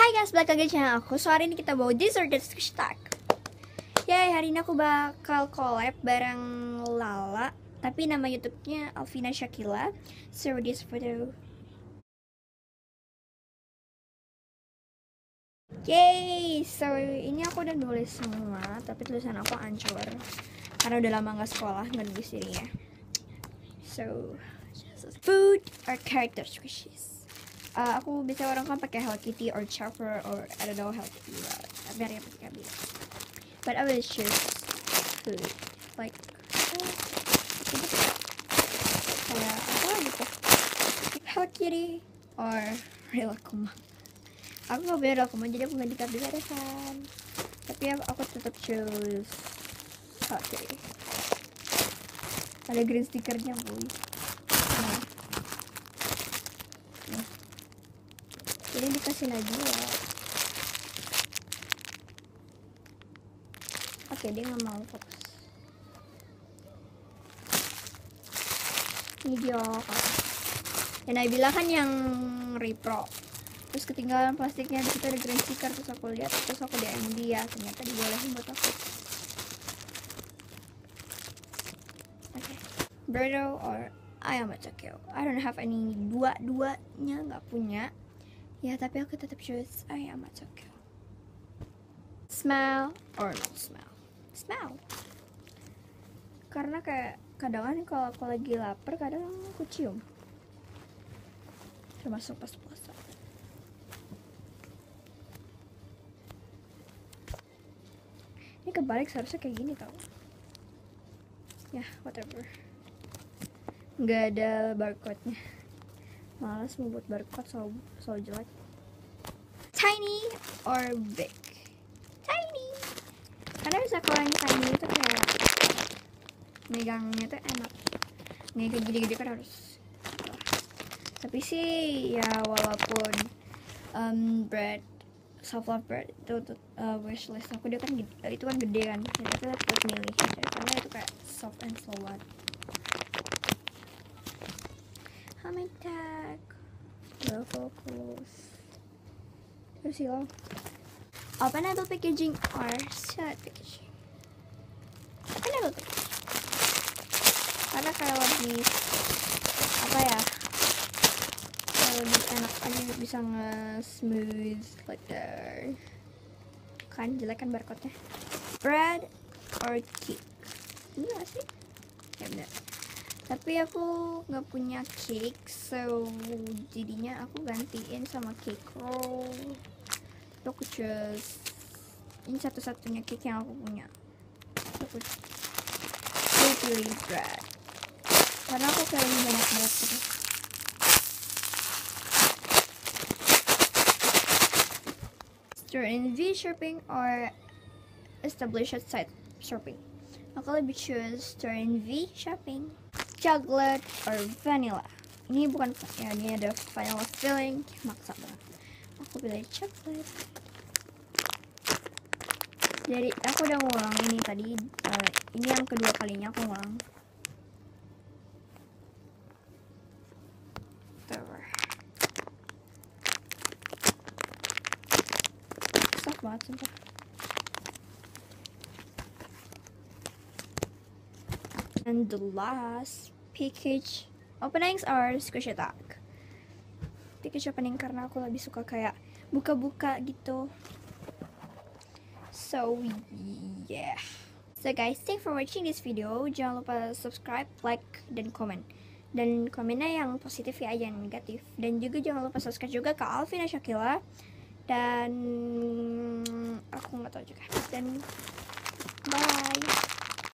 Hai guys, balik lagi channel aku. So hari ini kita bawa dessert squish tag Yay, hari ini aku bakal collab bareng Lala Tapi nama youtube-nya Alvina Shakila. So this photo Yay, so ini aku udah nulis semua Tapi tulisan aku hancur. Karena udah lama gak sekolah, gak nulis dirinya So, food or character squishes uh, aku bisa orang kan pakai Hello Kitty or Chopper or I don't know Hello Kitty but biar yang pakai ambil but I will choose food like oh, kayak apa gitu Hello Kitty or Real Kuma aku gak punya Real jadi aku ganti kartu kan tapi aku tetap choose Hello Kitty. Ada green stickernya boy jadi dikasih lagi ya. Oke dia nggak mau fokus. Ini dia. Dan Nabila kan yang repro. Terus ketinggalan plastiknya di situ ada green sticker terus aku lihat terus aku DM dia ternyata dibolehin buat aku. Oke. Okay. Or Ayam Tokyo. I don't have any dua-duanya nggak punya Ya, tapi aku tetap choose ayam Tokyo. Smell or not smell? Smell. Karena kayak kadang kan kalau aku lagi lapar, kadang aku cium. Termasuk pas puasa. Ini kebalik seharusnya kayak gini tau. Ya, whatever. Nggak ada barcode-nya malas membuat barcode selalu, selalu jelek. Tiny or big? Tiny. Karena bisa kalau yang tiny itu kayak megangnya tuh enak. Nih kayak gede-gede kan harus tapi sih ya walaupun um, bread soft love bread itu tuh uh, wishlist aku dia kan gede, itu kan gede kan. Ya, tapi tetap milih. Karena itu kayak soft and solid How my tag? Gak fokus. Terus sih Open apple packaging or shut packaging? Open apple packaging. Karena kayak lebih apa ya? Kayak lebih enak aja bisa nge-smooth like there. Kan jelek kan barcode-nya. Bread or cake? Ini gak sih? Ya bener tapi aku nggak punya cake so jadinya aku gantiin sama cake roll. Aku just ini satu-satunya cake yang aku punya. Aku pilih bread karena aku kayak banyak banget gitu store in V shopping or established site shopping? Aku lebih choose store in V shopping chocolate or vanilla. Ini bukan ya ini ada vanilla filling maksa banget. Aku pilih chocolate. Jadi aku udah ngulang ini tadi uh, ini yang kedua kalinya aku ngulang. Soft banget sumpah And the last package openings are squishy tag. Package opening karena aku lebih suka kayak buka-buka gitu. So yeah. So guys, thanks for watching this video. Jangan lupa subscribe, like, dan komen. Dan komennya yang positif ya, jangan negatif. Dan juga jangan lupa subscribe juga ke Alvina Shakila. Dan aku nggak tahu juga. Dan bye.